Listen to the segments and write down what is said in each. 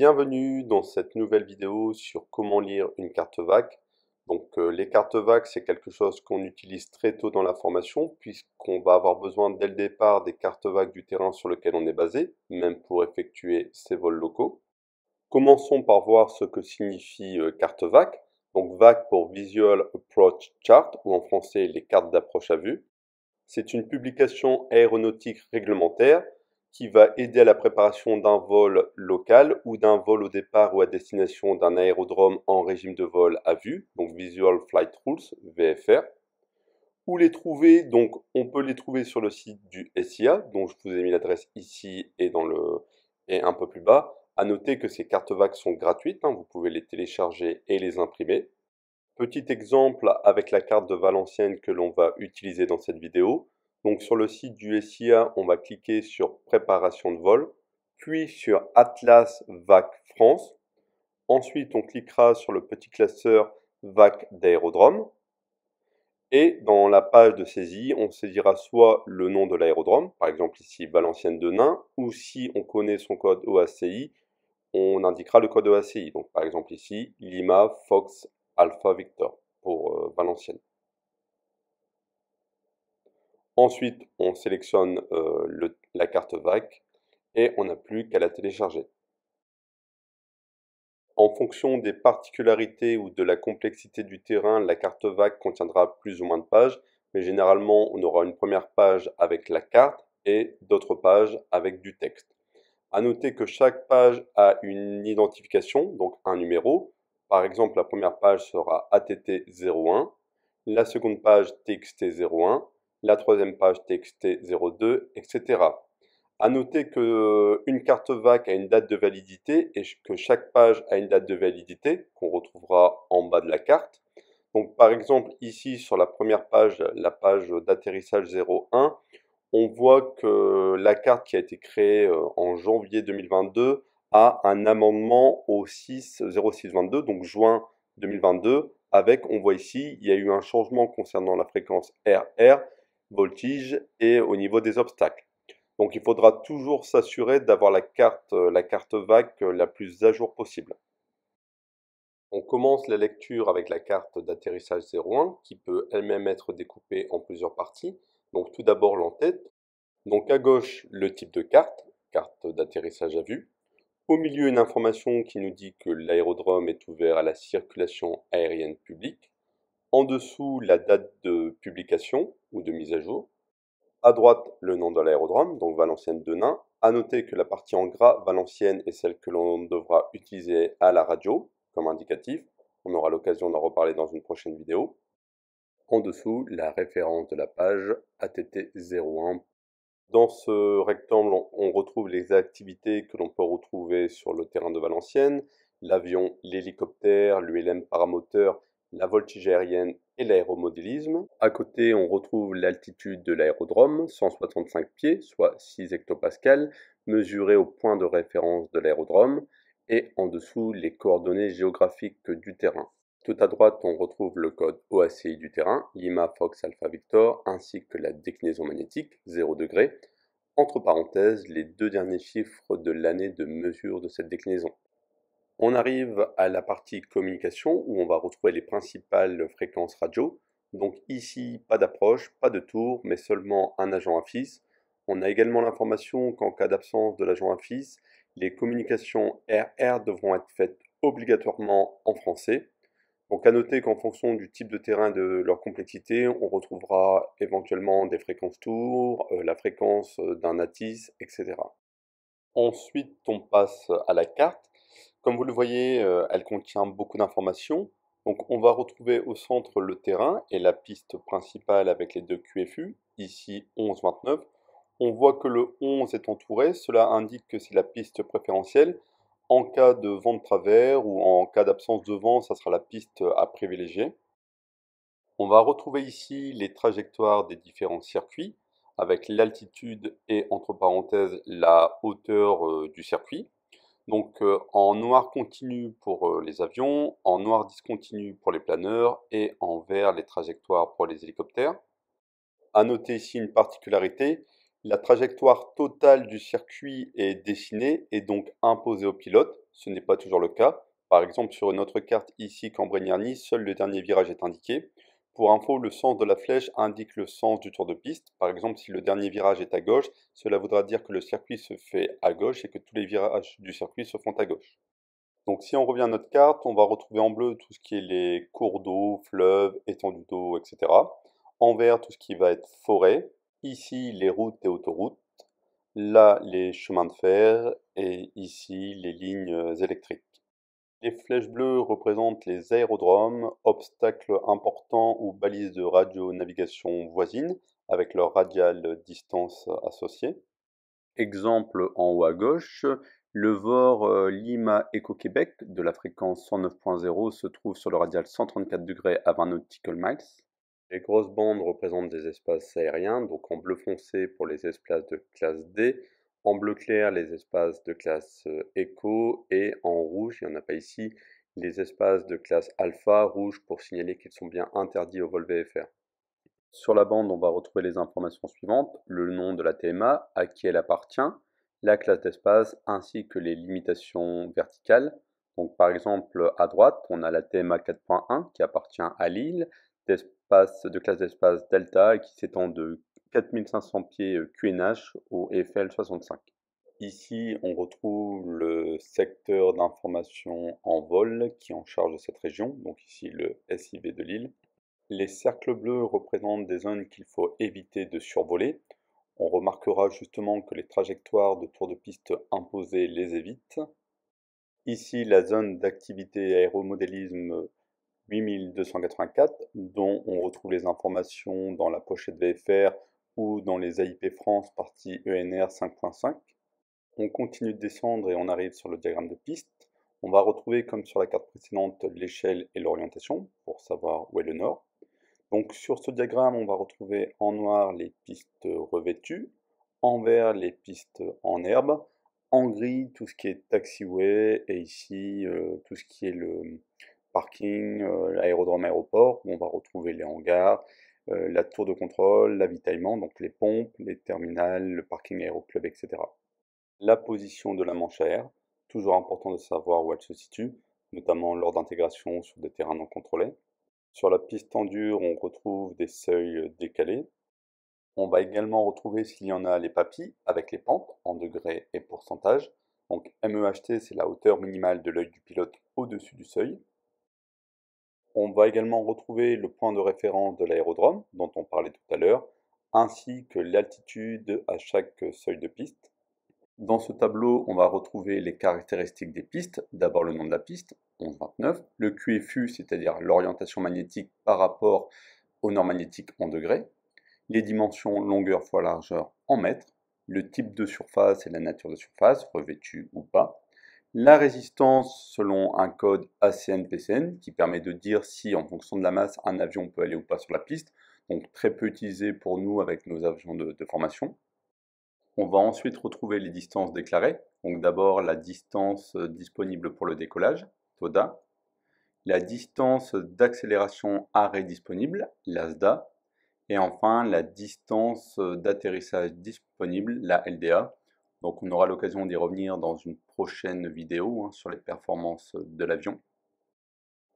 Bienvenue dans cette nouvelle vidéo sur comment lire une carte VAC. Donc euh, les cartes VAC c'est quelque chose qu'on utilise très tôt dans la formation puisqu'on va avoir besoin dès le départ des cartes VAC du terrain sur lequel on est basé, même pour effectuer ses vols locaux. Commençons par voir ce que signifie euh, carte VAC. Donc VAC pour Visual Approach Chart ou en français les cartes d'approche à vue. C'est une publication aéronautique réglementaire qui va aider à la préparation d'un vol local ou d'un vol au départ ou à destination d'un aérodrome en régime de vol à vue, donc Visual Flight Rules, VFR. Où les trouver Donc, on peut les trouver sur le site du SIA, dont je vous ai mis l'adresse ici et, dans le, et un peu plus bas. À noter que ces cartes VAC sont gratuites, hein, vous pouvez les télécharger et les imprimer. Petit exemple avec la carte de Valenciennes que l'on va utiliser dans cette vidéo. Donc sur le site du SIA, on va cliquer sur préparation de vol, puis sur Atlas VAC France. Ensuite, on cliquera sur le petit classeur VAC d'aérodrome. Et dans la page de saisie, on saisira soit le nom de l'aérodrome, par exemple ici Valenciennes de Nain, ou si on connaît son code OACI, on indiquera le code OACI. Donc par exemple ici, Lima Fox Alpha Victor pour euh, Valenciennes. Ensuite, on sélectionne euh, la carte VAC et on n'a plus qu'à la télécharger. En fonction des particularités ou de la complexité du terrain, la carte VAC contiendra plus ou moins de pages, mais généralement on aura une première page avec la carte et d'autres pages avec du texte. A noter que chaque page a une identification, donc un numéro. Par exemple, la première page sera ATT01, la seconde page TXT01, la troisième page TXT02, etc. À noter qu'une carte VAC a une date de validité et que chaque page a une date de validité qu'on retrouvera en bas de la carte. Donc par exemple ici sur la première page, la page d'atterrissage 01, on voit que la carte qui a été créée euh, en janvier 2022 a un amendement au 6 0622, donc juin 2022, avec, on voit ici, il y a eu un changement concernant la fréquence RR voltige et au niveau des obstacles. Donc il faudra toujours s'assurer d'avoir la carte, euh, la carte VAC euh, la plus à jour possible. On commence la lecture avec la carte d'atterrissage 01 qui peut elle-même être découpée en plusieurs parties. Donc tout d'abord l'entête. Donc à gauche le type de carte, carte d'atterrissage à vue. Au milieu une information qui nous dit que l'aérodrome est ouvert à la circulation aérienne publique. En dessous, la date de publication ou de mise à jour. À droite, le nom de l'aérodrome, donc Valenciennes de Nain. À noter que la partie en gras Valenciennes est celle que l'on devra utiliser à la radio comme indicatif. On aura l'occasion d'en reparler dans une prochaine vidéo. En dessous, la référence de la page ATT01. Dans ce rectangle, on retrouve les activités que l'on peut retrouver sur le terrain de Valenciennes, l'avion, l'hélicoptère, l'ULM paramoteur la voltige aérienne et l'aéromodélisme. À côté, on retrouve l'altitude de l'aérodrome, 165 pieds, soit 6 hectopascales, mesurée au point de référence de l'aérodrome, et en dessous les coordonnées géographiques du terrain. Tout à droite, on retrouve le code OACI du terrain, Lima Fox Alpha Victor, ainsi que la déclinaison magnétique, 0 degré. Entre parenthèses, les deux derniers chiffres de l'année de mesure de cette déclinaison. On arrive à la partie communication où on va retrouver les principales fréquences radio. Donc ici, pas d'approche, pas de tour, mais seulement un agent AFIS. On a également l'information qu'en cas d'absence de l'agent AFIS, les communications RR devront être faites obligatoirement en français. Donc à noter qu'en fonction du type de terrain et de leur complexité, on retrouvera éventuellement des fréquences tours, euh, la fréquence d'un ATIS, etc. Ensuite, on passe à la carte. Comme vous le voyez, euh, elle contient beaucoup d'informations. Donc on va retrouver au centre le terrain et la piste principale avec les deux QFU, ici 11-29. On voit que le 11 est entouré, cela indique que c'est la piste préférentielle. En cas de vent de travers ou en cas d'absence de vent, ça sera la piste à privilégier. On va retrouver ici les trajectoires des différents circuits avec l'altitude et entre parenthèses la hauteur euh, du circuit. Donc euh, en noir continu pour euh, les avions, en noir discontinu pour les planeurs et en vert les trajectoires pour les hélicoptères. A noter ici une particularité, La trajectoire totale du circuit est dessinée et donc imposée au pilote. Ce n'est pas toujours le cas. Par exemple, sur une autre carte ici, Cambrai-Nierny, seul le dernier virage est indiqué. Pour info, le sens de la flèche indique le sens du tour de piste. Par exemple, si le dernier virage est à gauche, cela voudra dire que le circuit se fait à gauche et que tous les virages du circuit se font à gauche. Donc si on revient à notre carte, on va retrouver en bleu tout ce qui est les cours d'eau, fleuves, étendues d'eau, etc. En vert, tout ce qui va être forêt. Ici, les routes et autoroutes. Là, les chemins de fer. Et ici, les lignes électriques. Les flèches bleues représentent les aérodromes, obstacles importants ou balises de radio-navigation voisines, avec leur radiale distance associée. Exemple en haut à gauche, le VOR euh, Lima Eco-Québec de la fréquence 109.0 se trouve sur le radial 134 degrés à 20 nautical miles. Les grosses bandes représentent des espaces aériens, donc en bleu foncé pour les espaces de classe D, en bleu clair les espaces de classe Eco et en rouge, il n'y en a pas ici, les espaces de classe Alpha, rouge pour signaler qu'ils sont bien interdits au vol VFR. Sur la bande, on va retrouver les informations suivantes, le nom de la TMA, à qui elle appartient, la classe d'espace ainsi que les limitations verticales. Donc par exemple à droite, on a la TMA 4.1 qui appartient à d'espace de classe d'espace delta qui s'étend de 4500 pieds QNH au Eiffel 65. Ici, on retrouve le secteur d'information en vol qui est en charge de cette région, donc ici le SIV de l'île. Les cercles bleus représentent des zones qu'il faut éviter de survoler. On remarquera justement que les trajectoires de tour de piste imposées les évitent. Ici, la zone d'activité aéromodélisme 8284, dont on retrouve les informations dans la pochette VFR ou dans les AIP France partie ENR 5.5. On continue de descendre et on arrive sur le diagramme de piste. On va retrouver, comme sur la carte précédente, l'échelle et l'orientation pour savoir où est le nord. Donc sur ce diagramme, on va retrouver en noir les pistes revêtues, en vert les pistes en herbe, en gris tout ce qui est taxiway et ici euh, tout ce qui est le parking, euh, l'aérodrome aéroport où on va retrouver les hangars, la tour de contrôle, l'avitaillement, donc les pompes, les terminales, le parking aéroclub, etc. La position de la manche à air, toujours important de savoir où elle se situe, notamment lors d'intégration sur des terrains non contrôlés. Sur la piste en dur, on retrouve des seuils décalés. On va également retrouver s'il y en a les papilles avec les pentes en degrés et pourcentage. Donc MEHT, c'est la hauteur minimale de l'œil du pilote au-dessus du seuil. On va également retrouver le point de référence de l'aérodrome, dont on parlait tout à l'heure, ainsi que l'altitude à chaque seuil de piste. Dans ce tableau, on va retrouver les caractéristiques des pistes. D'abord le nom de la piste, 1129, le QFU, c'est-à-dire l'orientation magnétique par rapport au nord magnétique en degrés, les dimensions longueur fois largeur en mètres, le type de surface et la nature de surface, revêtue ou pas, la résistance selon un code ACN-PCN qui permet de dire si en fonction de la masse un avion peut aller ou pas sur la piste, donc très peu utilisé pour nous avec nos avions de, formation. On va ensuite retrouver les distances déclarées, donc d'abord la distance euh, disponible pour le décollage, TODA, la distance d'accélération arrêt disponible, LASDA, et enfin la distance euh, d'atterrissage disponible, la LDA, donc on aura l'occasion d'y revenir dans une prochaine vidéo hein, sur les performances de l'avion.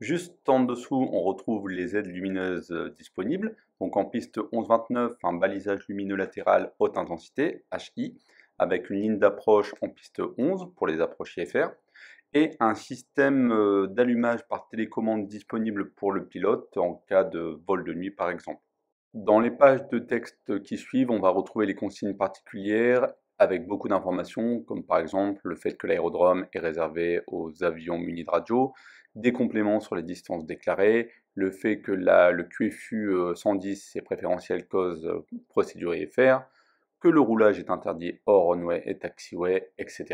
Juste en dessous, on retrouve les aides lumineuses euh, disponibles. Donc en piste 1129, un balisage lumineux latéral haute intensité, HI, avec une ligne d'approche en piste 11 pour les approches IFR, et un système euh, d'allumage par télécommande disponible pour le pilote en cas de vol de nuit par exemple. Dans les pages de texte qui suivent, on va retrouver les consignes particulières avec beaucoup d'informations, comme par exemple le fait que l'aérodrome est réservé aux avions munis de radio, des compléments sur les distances déclarées, le fait que le QFU 110 est préférentiel cause euh, procédure IFR, que le roulage est interdit hors runway et taxiway, etc.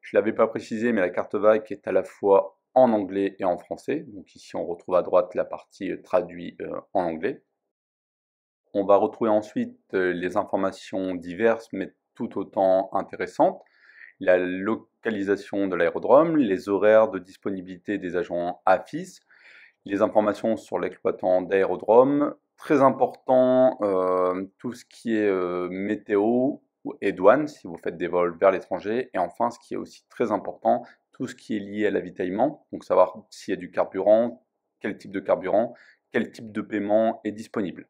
Je ne l'avais pas précisé, mais la carte vague est à la fois en anglais et en français. Donc ici, on retrouve à droite la partie euh, traduite euh, en anglais. On va retrouver ensuite les informations diverses, mais tout autant intéressante. La localisation de l'aérodrome, les horaires de disponibilité des agents AFIS, les informations sur l'exploitant d'aérodrome, très important euh, tout ce qui est euh, météo et douane, si vous faites des vols vers l'étranger. Et enfin, ce qui est aussi très important, tout ce qui est lié à l'avitaillement, donc savoir s'il y a du carburant, quel type de carburant, quel type de paiement est disponible.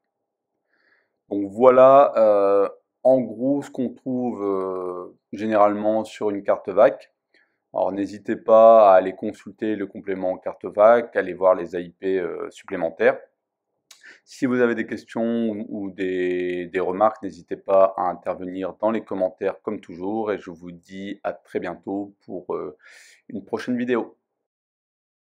Donc voilà euh, en gros ce qu'on trouve généralement sur une carte VAC. Alors n'hésitez pas à aller consulter le complément carte VAC, aller voir les AIP supplémentaires. Si vous avez des questions ou des, remarques, n'hésitez pas à intervenir dans les commentaires comme toujours et je vous dis à très bientôt pour euh, une prochaine vidéo.